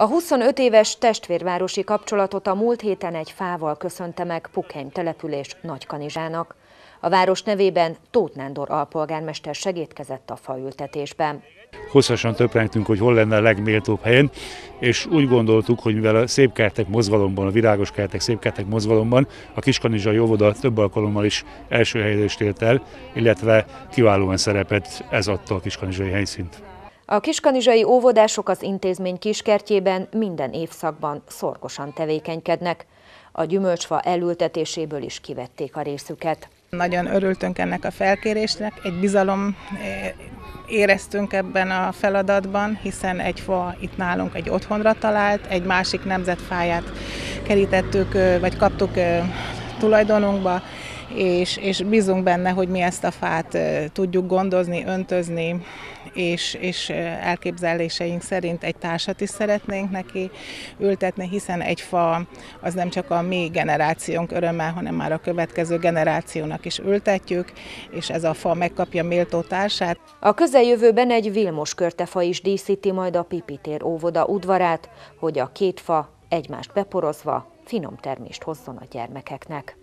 A 25 éves testvérvárosi kapcsolatot a múlt héten egy fával köszönte meg Pukheim település Nagykanizsának. A város nevében Tóth Nándor alpolgármester segítkezett a faültetésben. Hosszasan töprengtünk, hogy hol lenne a legméltóbb helyen, és úgy gondoltuk, hogy mivel a szép kertek mozgalomban, a virágos kertek, szép kertek mozgalomban a Kiskanizsai óvoda több alkalommal is első helyezést ért el, illetve kiválóan szerepet ez adta a Kiskanizsai helyszínt. A kiskanizsai óvodások az intézmény kiskertjében minden évszakban szorgosan tevékenykednek. A gyümölcsfa elültetéséből is kivették a részüket. Nagyon örültünk ennek a felkérésnek, egy bizalom eh, éreztünk ebben a feladatban, hiszen egy fa itt nálunk egy otthonra talált, egy másik nemzetfáját kerítettük, vagy kaptuk tulajdonunkba, és, és bízunk benne, hogy mi ezt a fát tudjuk gondozni, öntözni, és, és elképzeléseink szerint egy társat is szeretnénk neki ültetni, hiszen egy fa az nem csak a mi generációnk örömmel, hanem már a következő generációnak is ültetjük, és ez a fa megkapja méltó társát. A közeljövőben egy Vilmos körtefa is díszíti majd a Pipitér óvoda udvarát, hogy a két fa egymást beporozva finom termést hozzon a gyermekeknek.